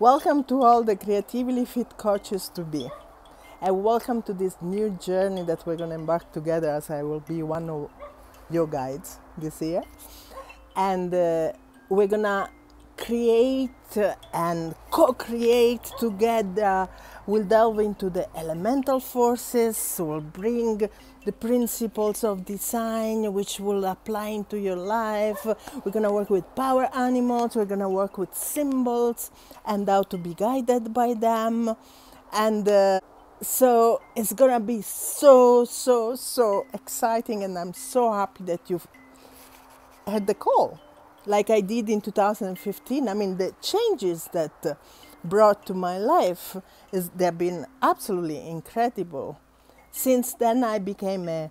Welcome to all the creatively fit coaches to be. And welcome to this new journey that we're going to embark together as I will be one of your guides this year. And uh, we're going to create and co create together. We'll delve into the elemental forces, we'll bring the principles of design which will apply into your life. We're going to work with power animals, we're going to work with symbols and how to be guided by them. And uh, so it's going to be so, so, so exciting, and I'm so happy that you've had the call like I did in 2015. I mean, the changes that brought to my life is they've been absolutely incredible. Since then, I became a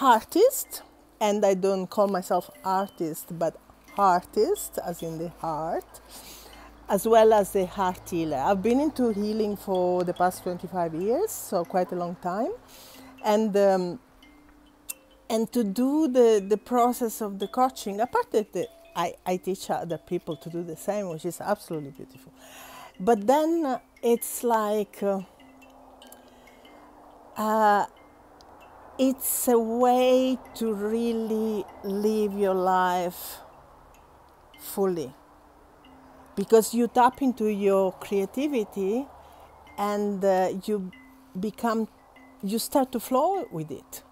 artist, and I don't call myself artist, but artist, as in the heart, as well as a heart healer. I've been into healing for the past 25 years, so quite a long time, and. Um, and to do the, the process of the coaching, apart that the I, I teach other people to do the same, which is absolutely beautiful. But then uh, it's like uh, uh, it's a way to really live your life fully because you tap into your creativity and uh, you become you start to flow with it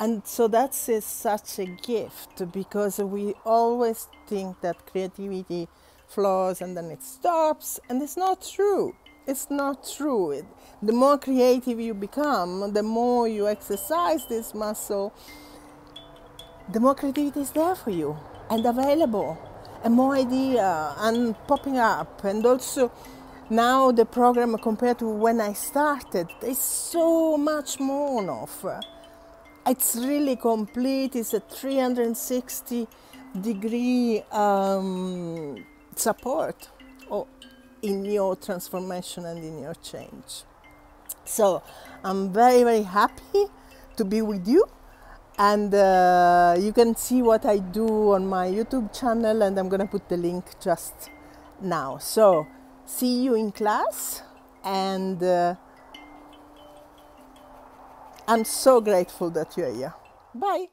and so that's a, such a gift because we always think that creativity flows and then it stops and it's not true. It's not true. It, the more creative you become the more you exercise this muscle the more creativity is there for you and available and more idea and popping up. And also now the program compared to when i started there's so much more on offer it's really complete. It's a 360 degree um, support in your transformation and in your change. So I'm very, very happy to be with you. And uh, you can see what I do on my YouTube channel, and I'm going to put the link just now. So, see you in class and uh, I'm so grateful that you're here. Bye.